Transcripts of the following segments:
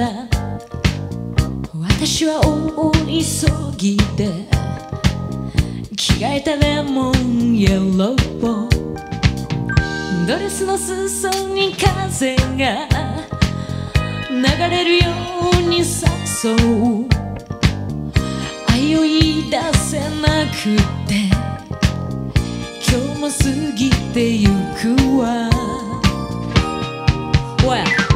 ら私は大急ぎで着替えたレモンイエロードレスの裾に風が流れるように誘う愛を言い出せなくて今日も過ぎてゆくわ、well.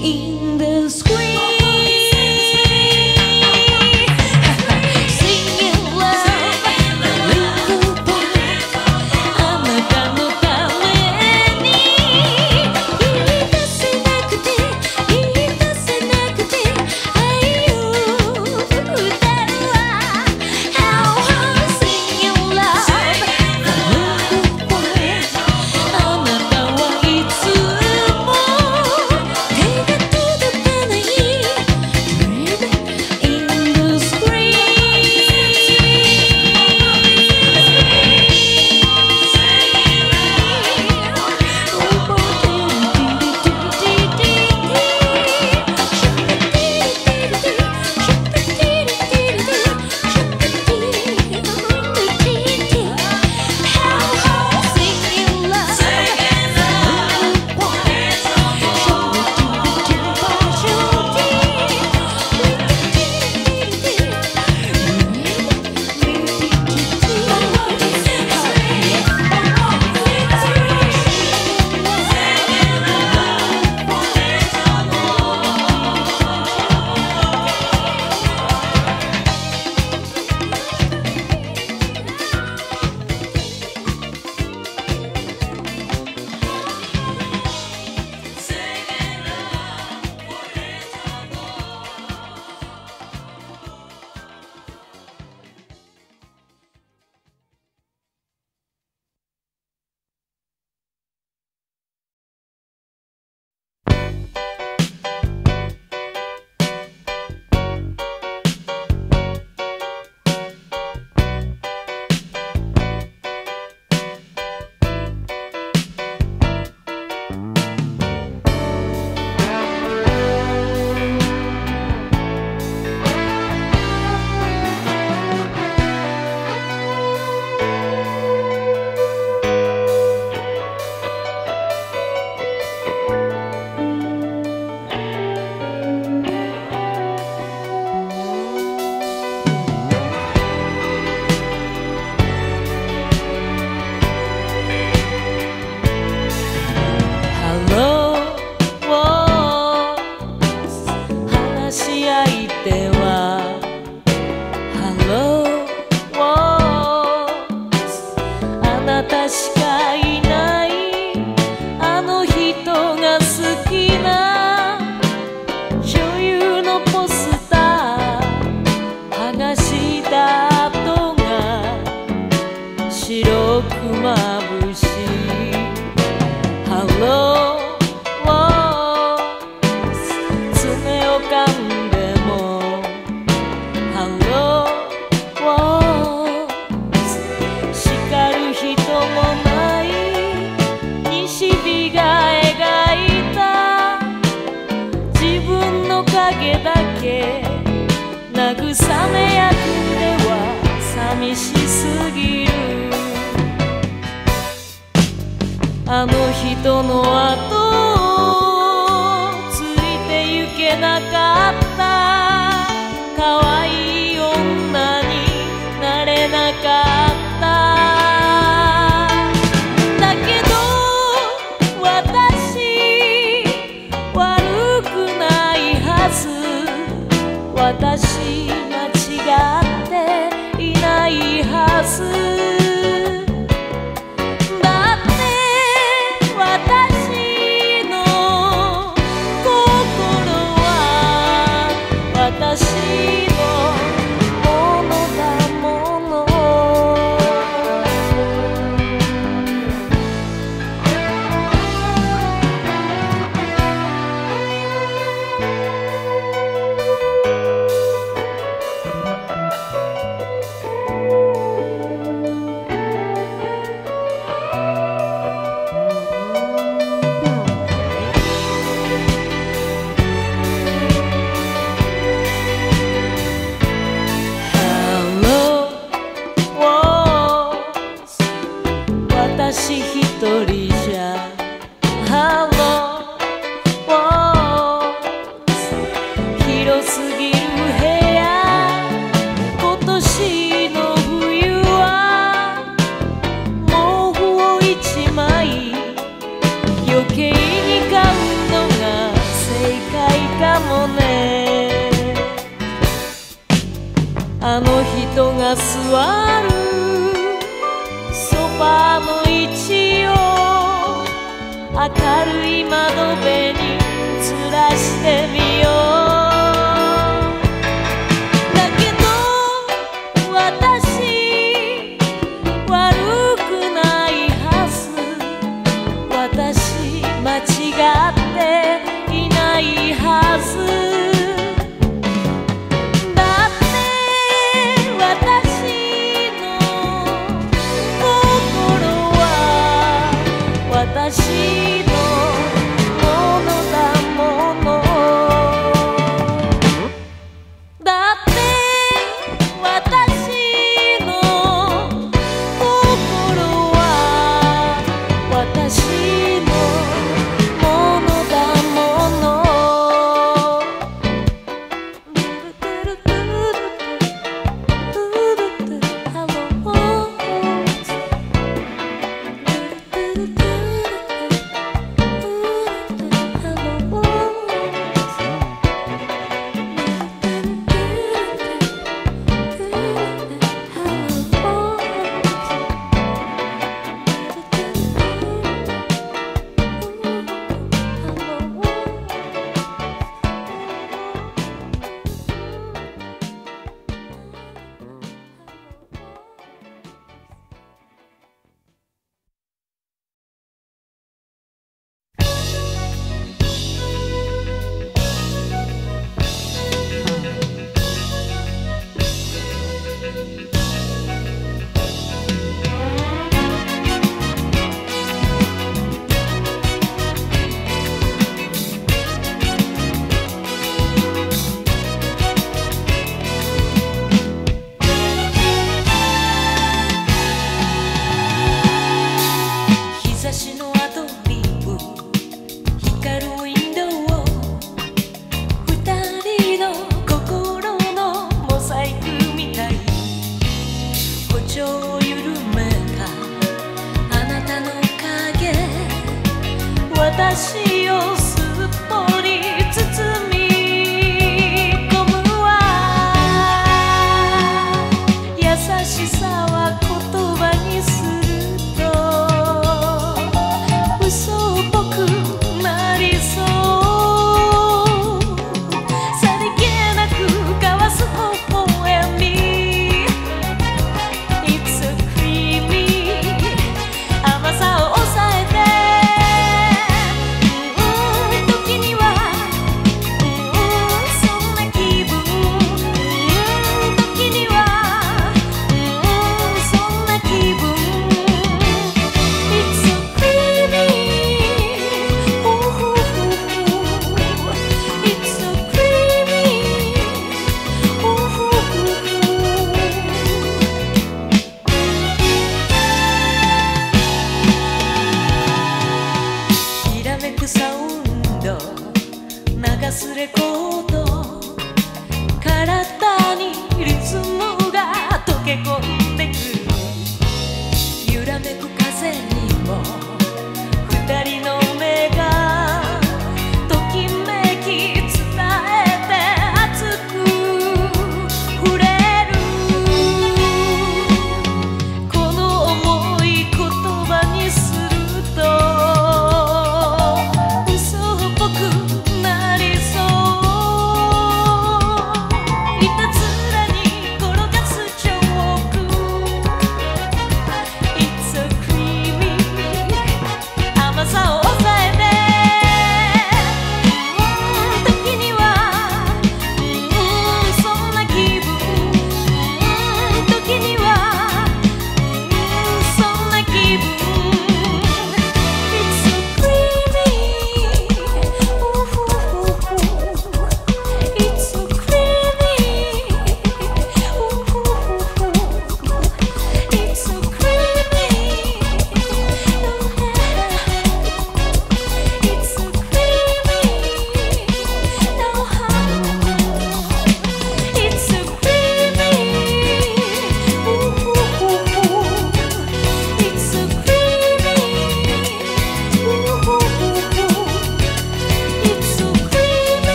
in the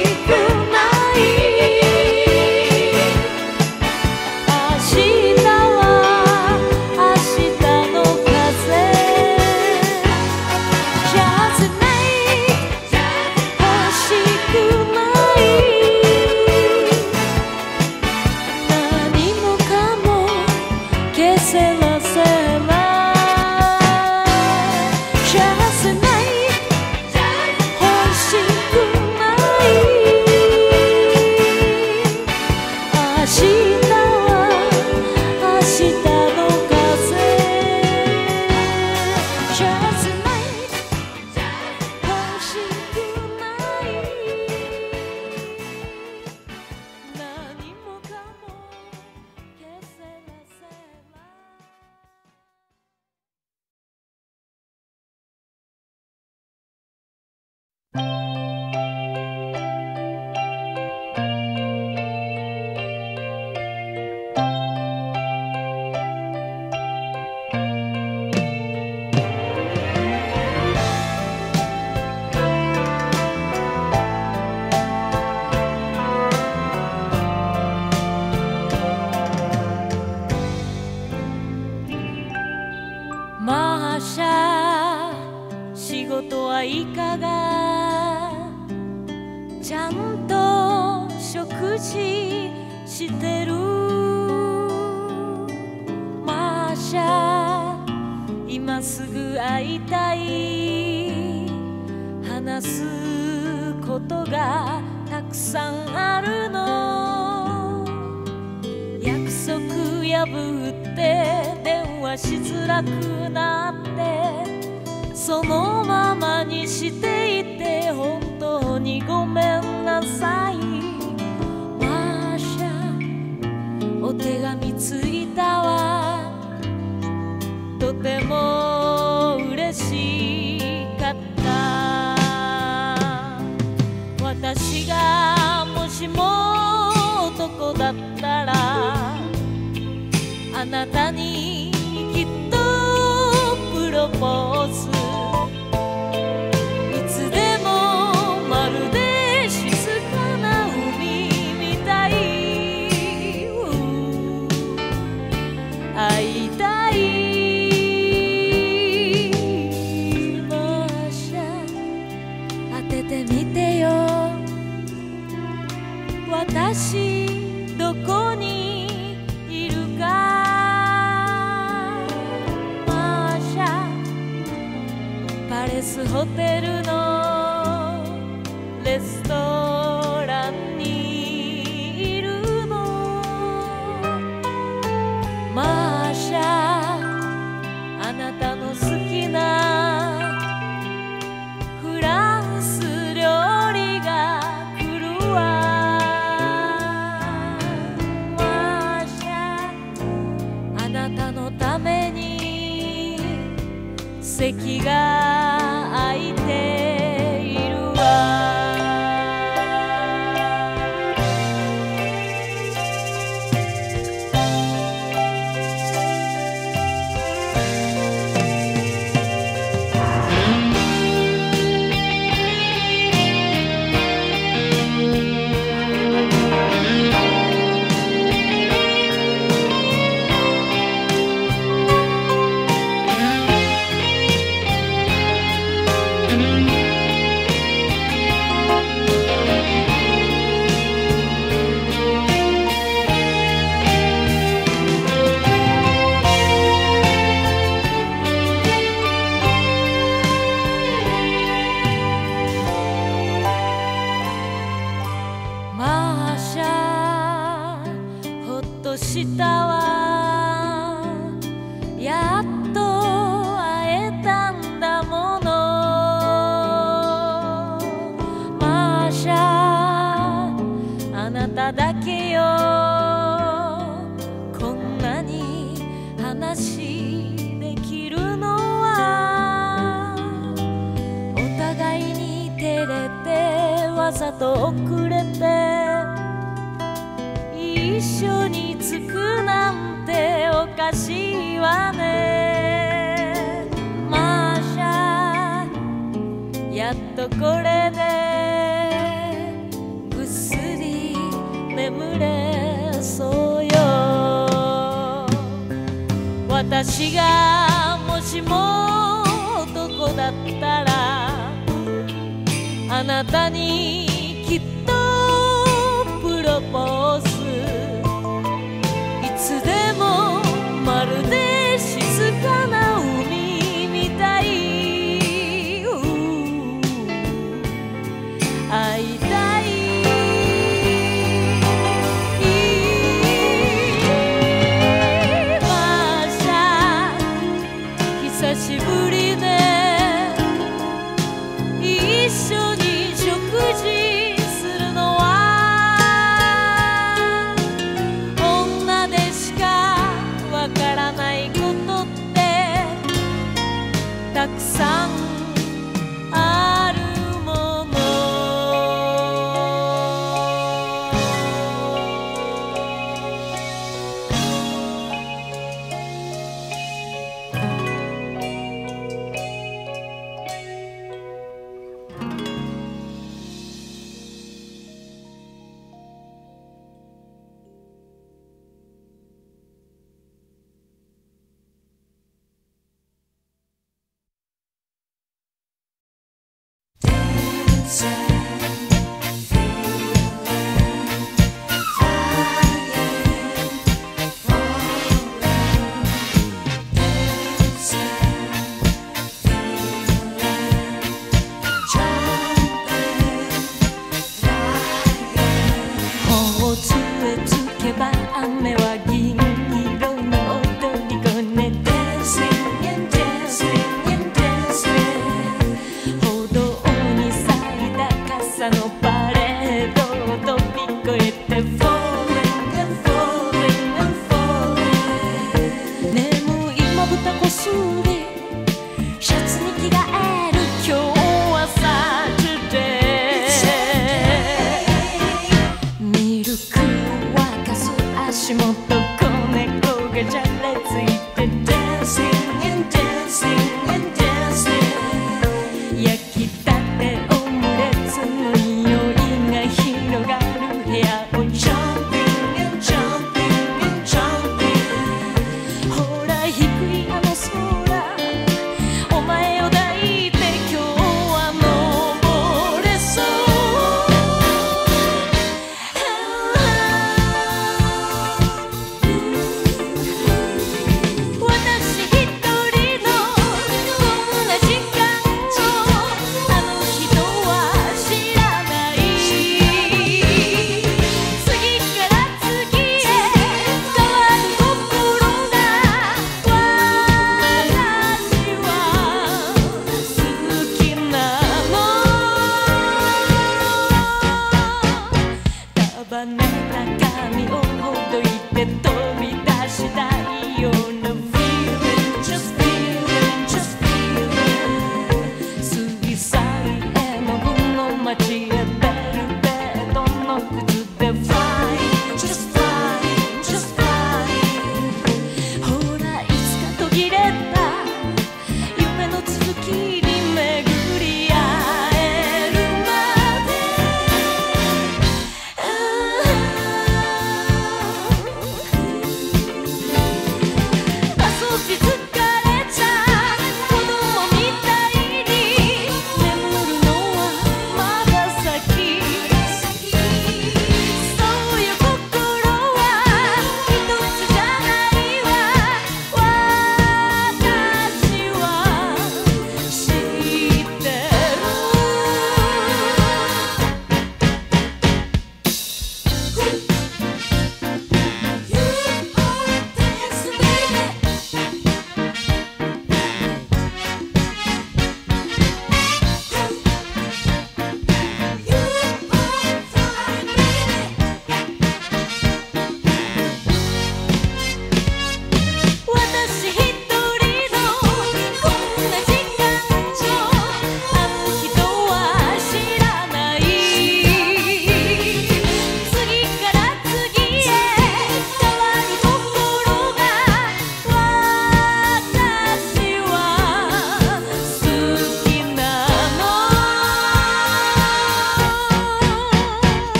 欲し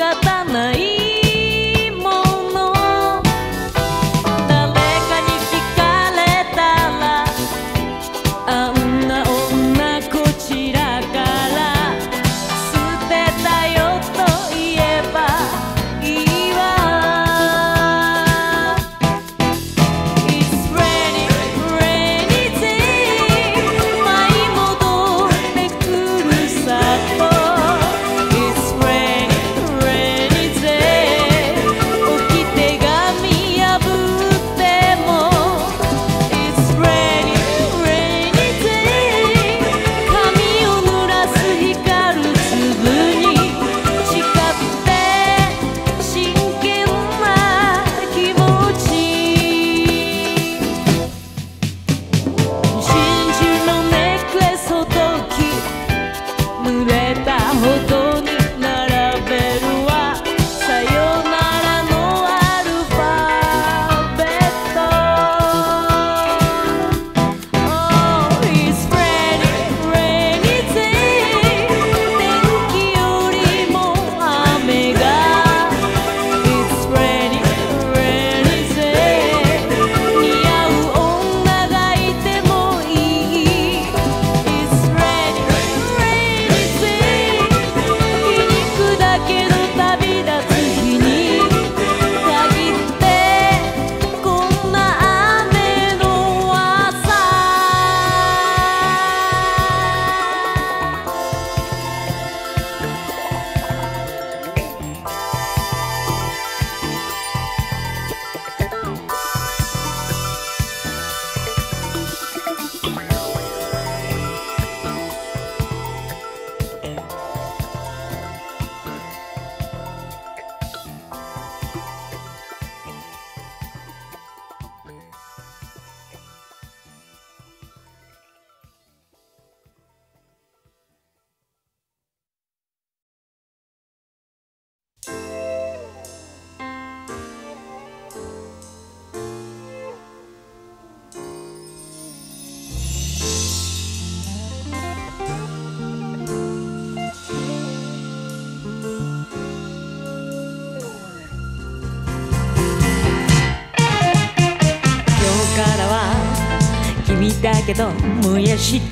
がない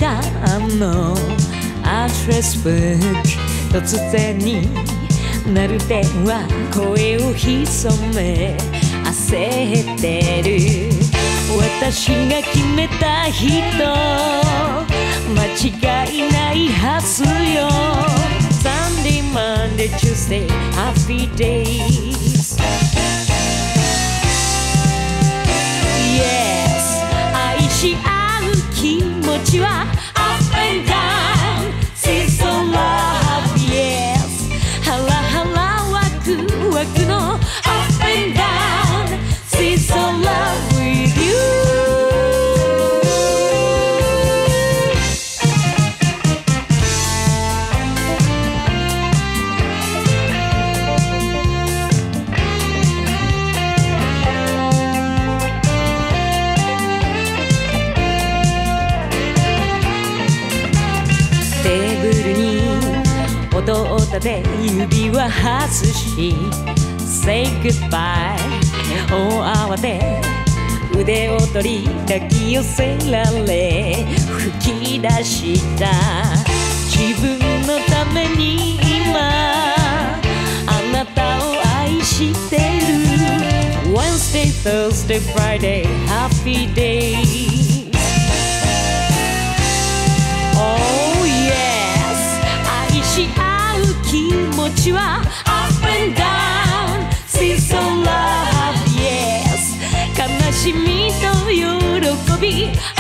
やしたあのアドレスブック突然に鳴る電話声を潜め焦ってる私が決めた人間違いないはずよ Sunday, Monday, Tuesday, happy days Yes 愛し合う気持ちはし Say goodbye 大慌て腕を取り抱き寄せられ吹き出した自分のために今あなたを愛してる Wednesday, Thursday, Friday, happy day Oh yes 愛し合う気持ちはしみと喜び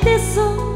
どう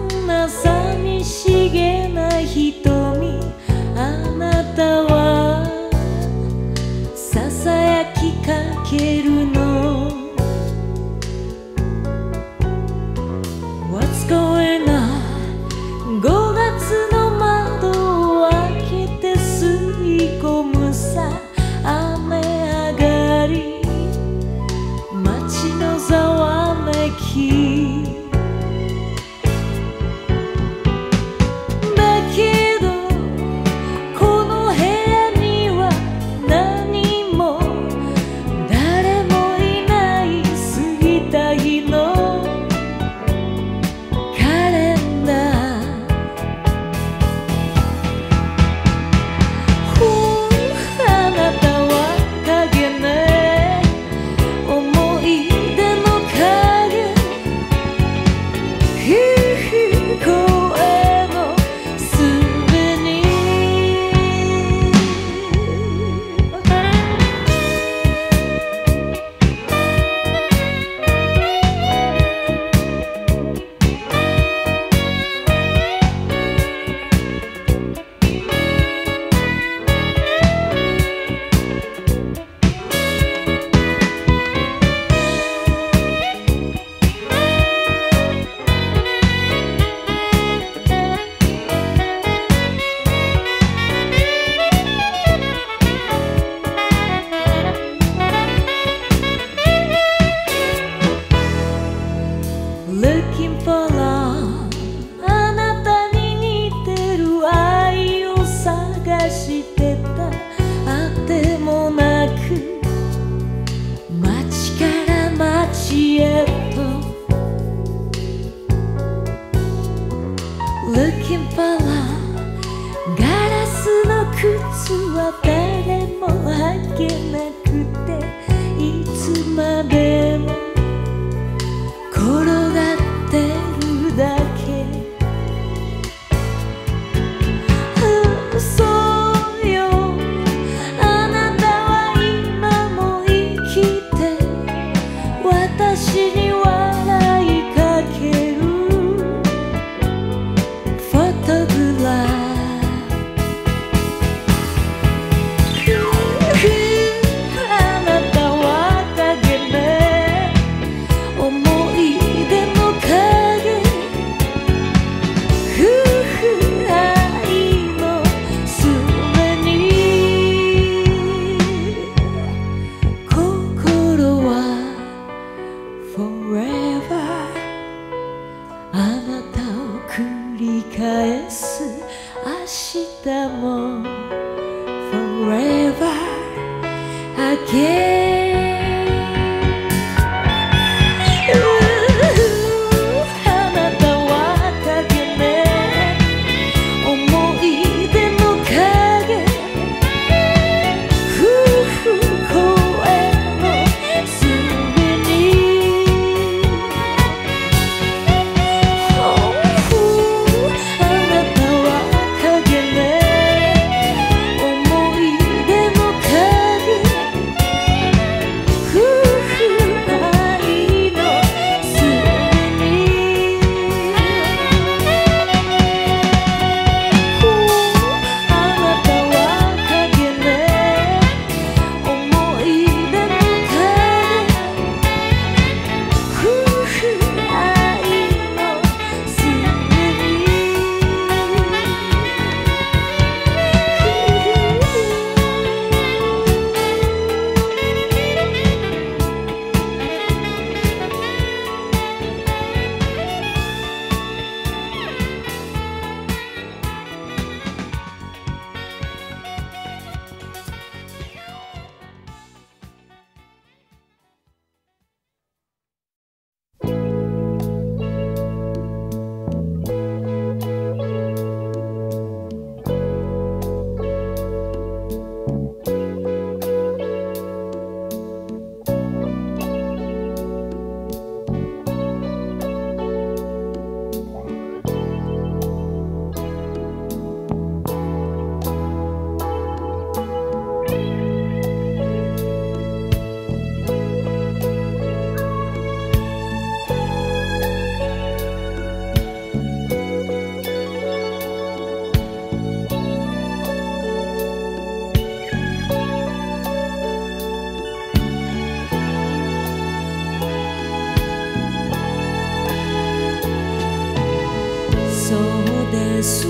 です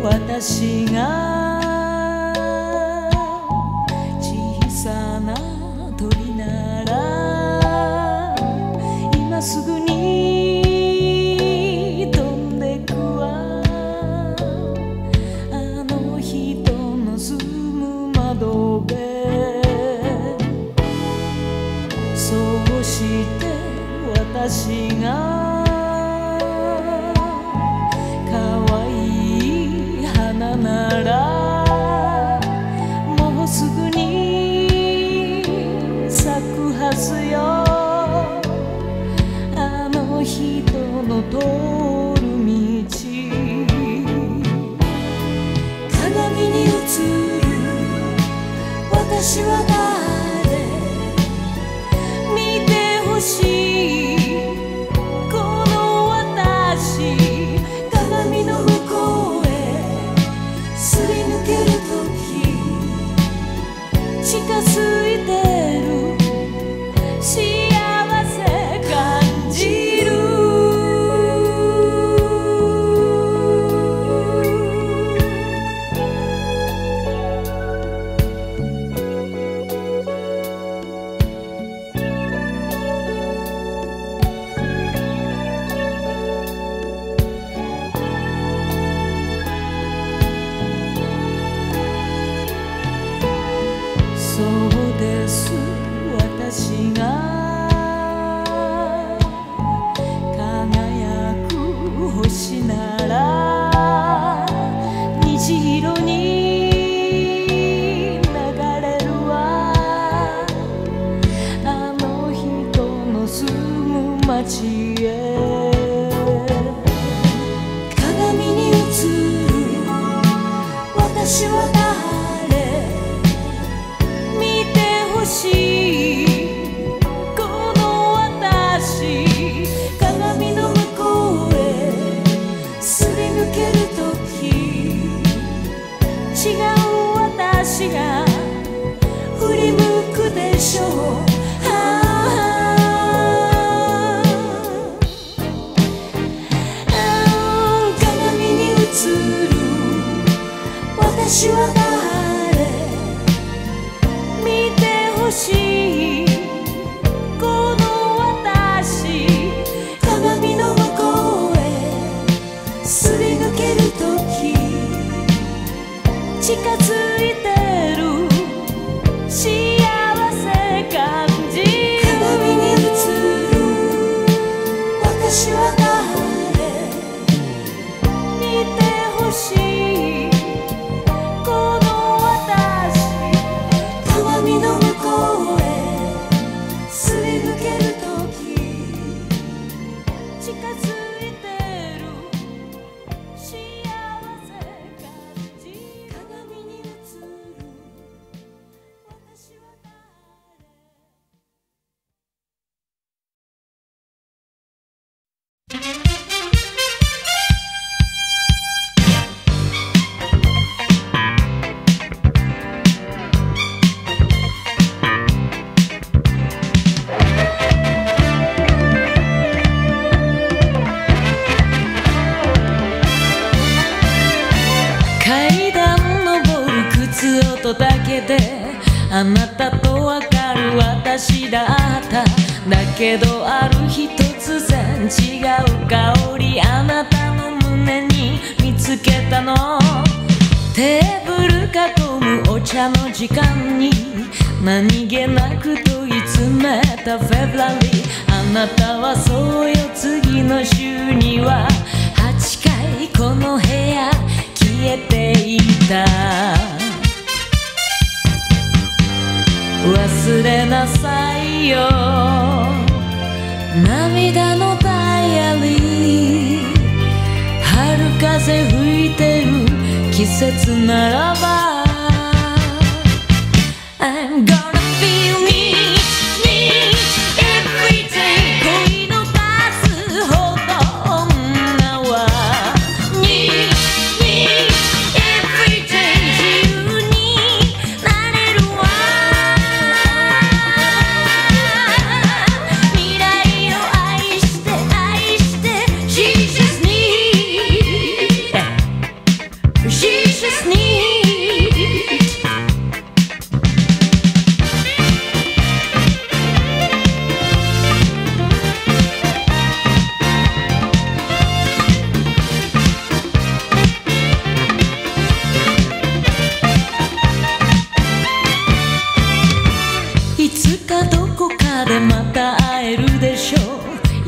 私が心。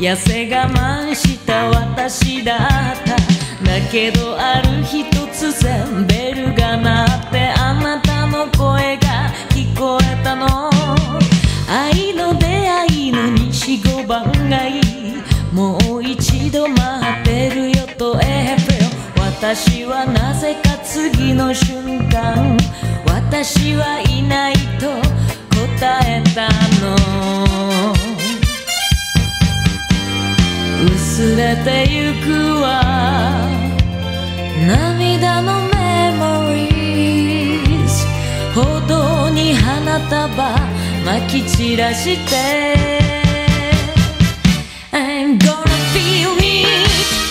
痩せ我慢した私だった。だけどある日突然ベルが鳴ってあなたの声が聞こえたの。愛の出会いの西五番街もう一度待ってるよとエフェよ私はなぜか次の瞬間。私はいないと答えたの。薄れてゆくわ。涙のメモリーズ。歩道に花束まき散らして。I'm gonna feel it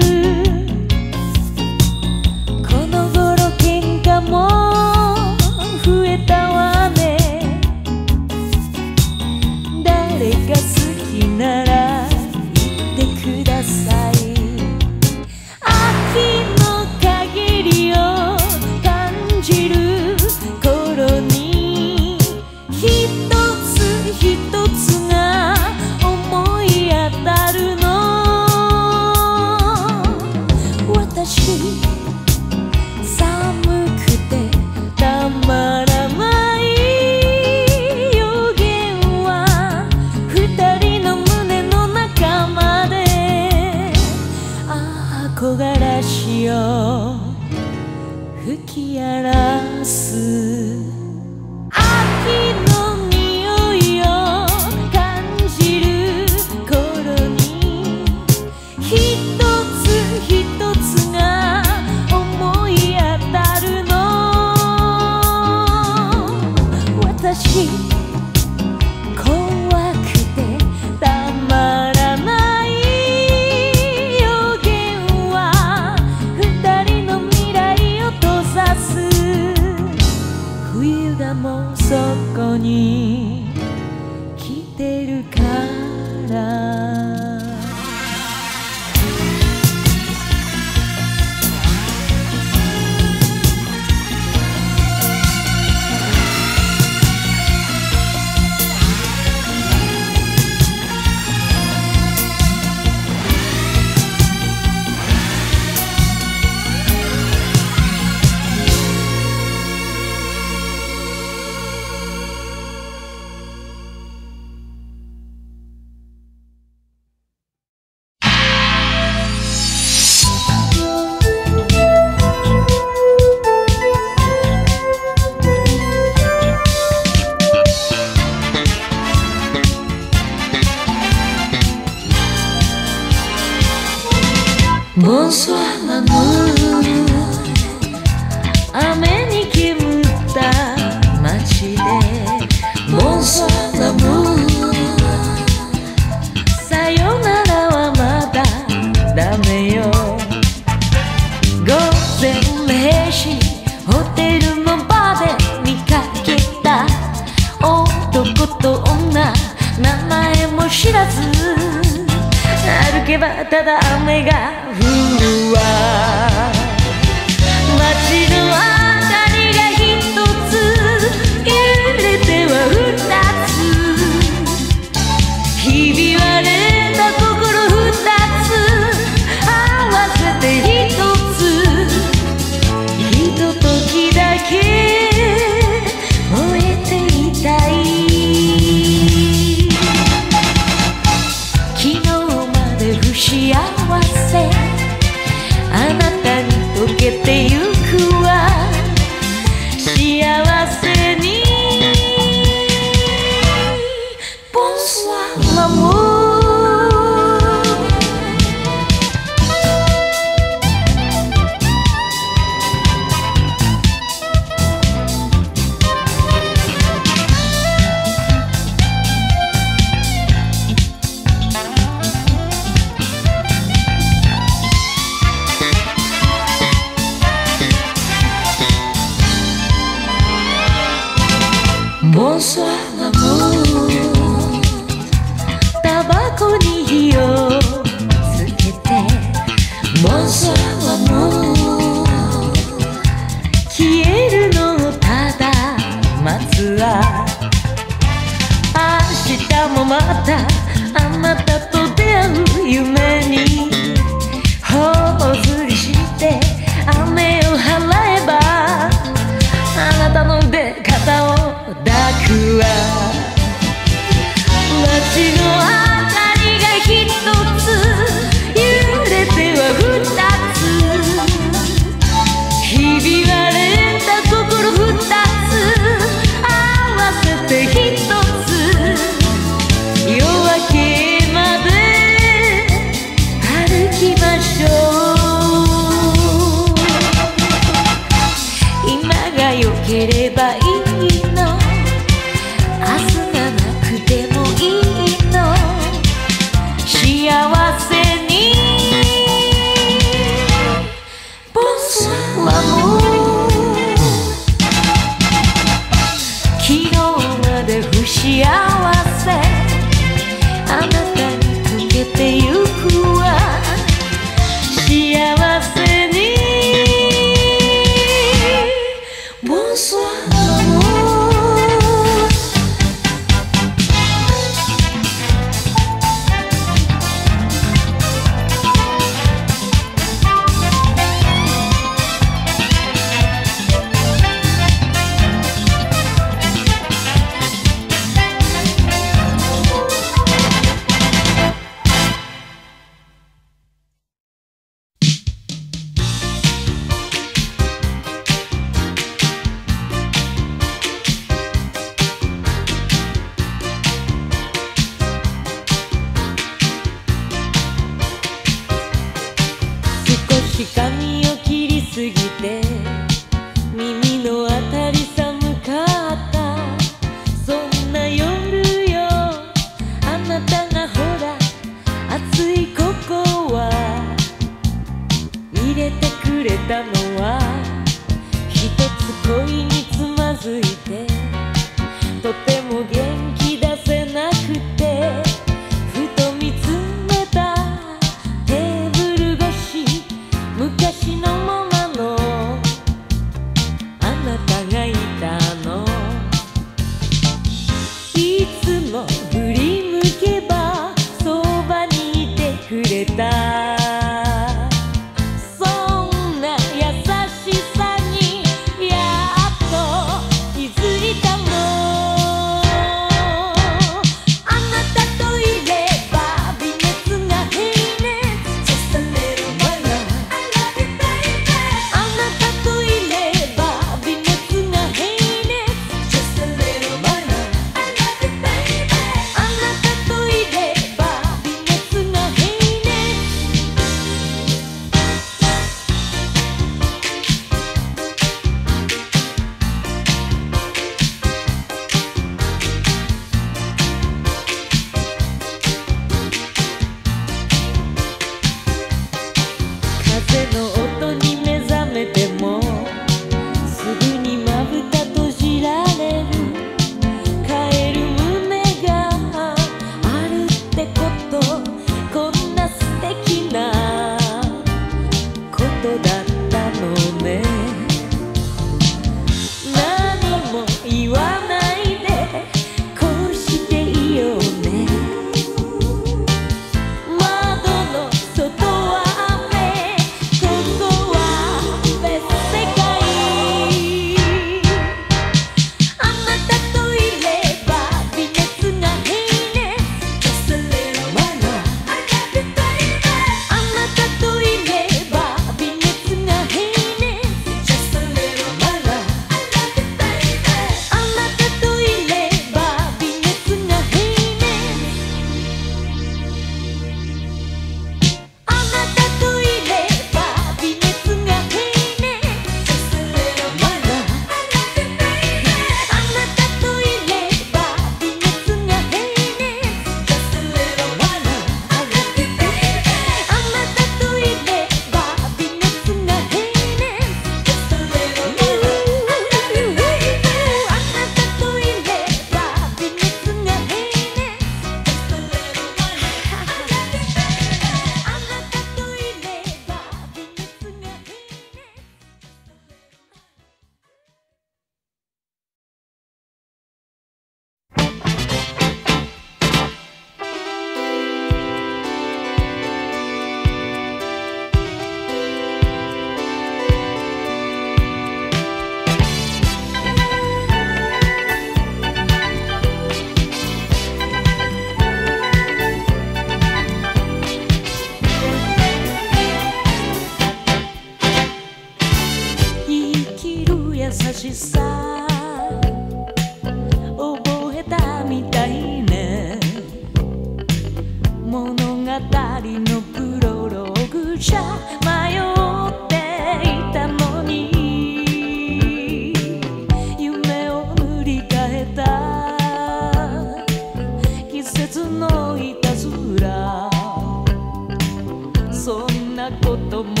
な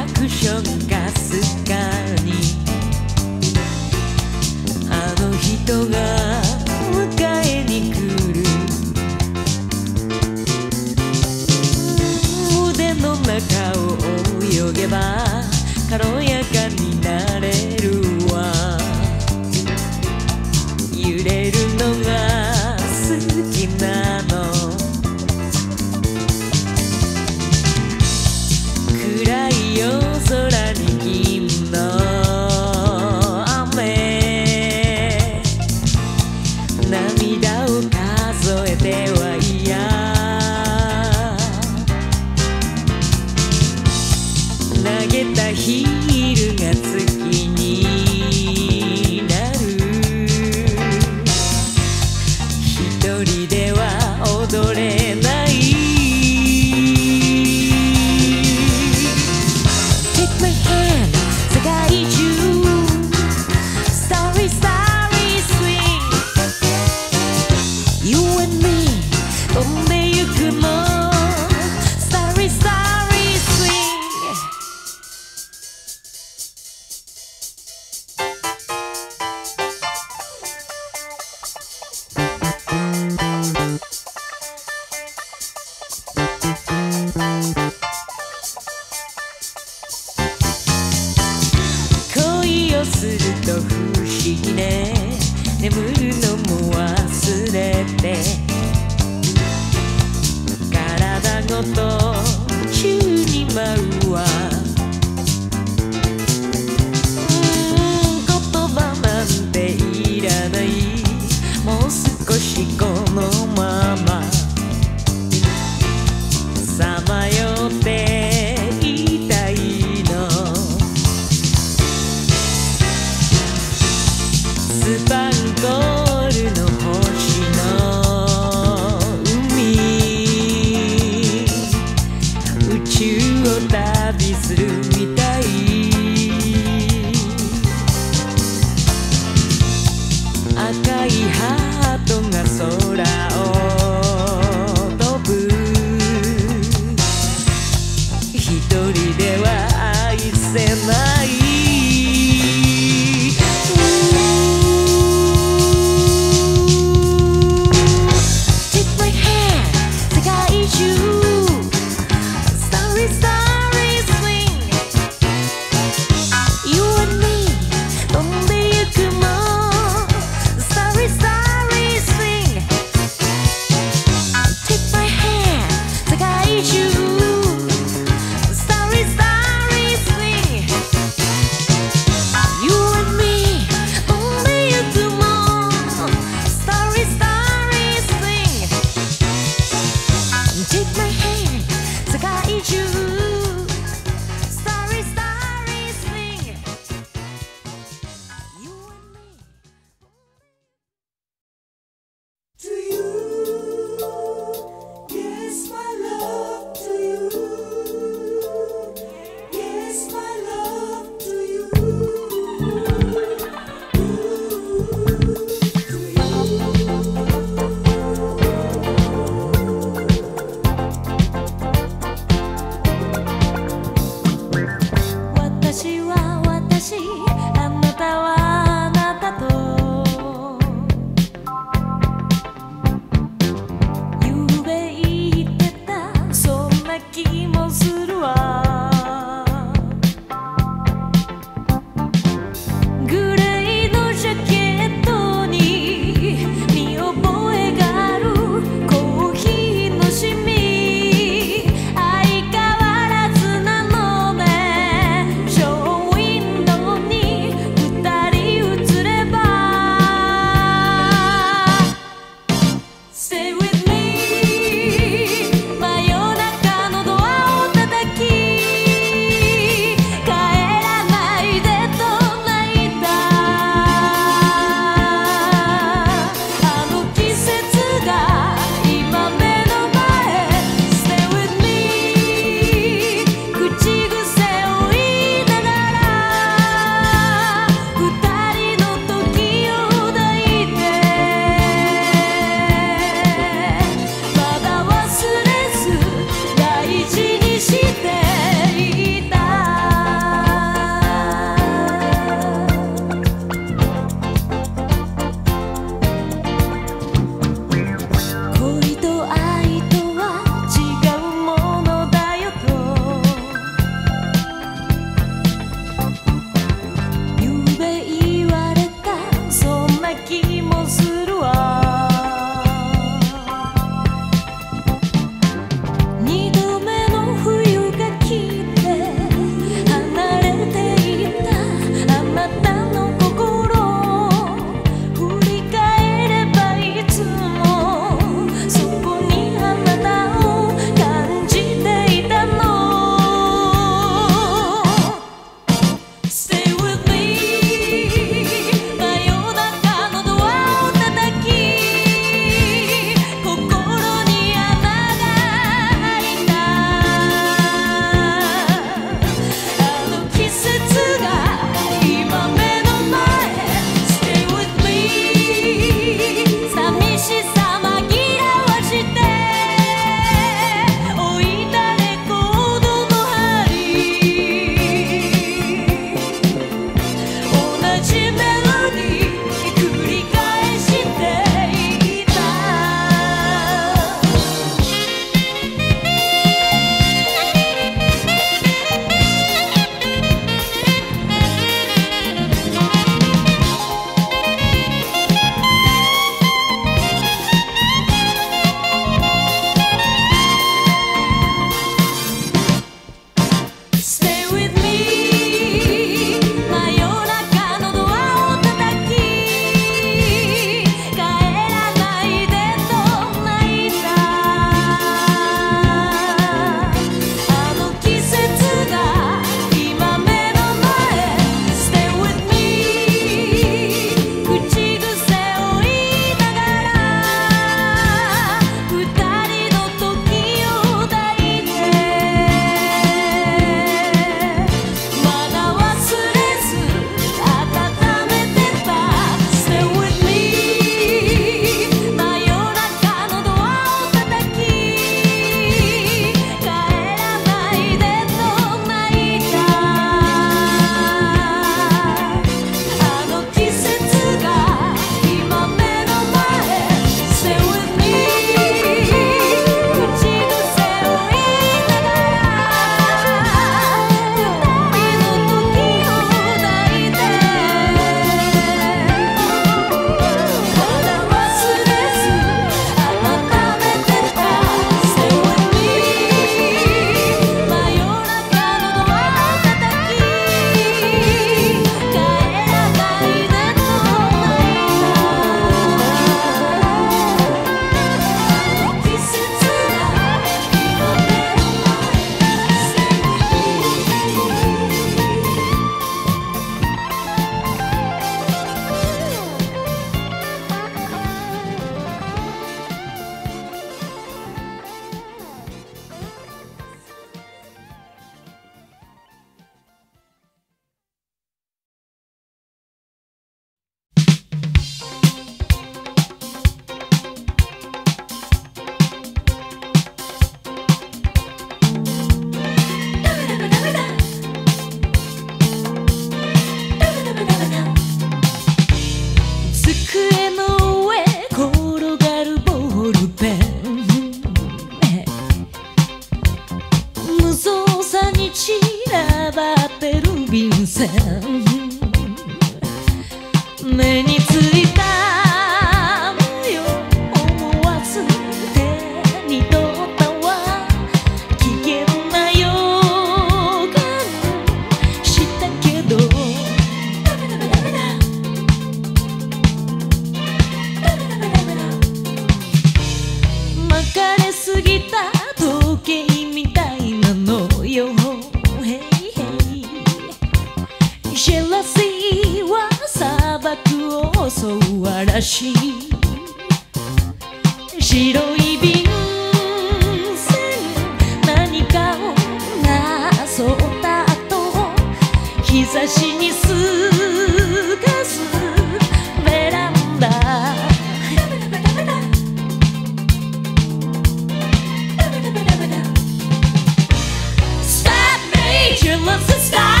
the sky.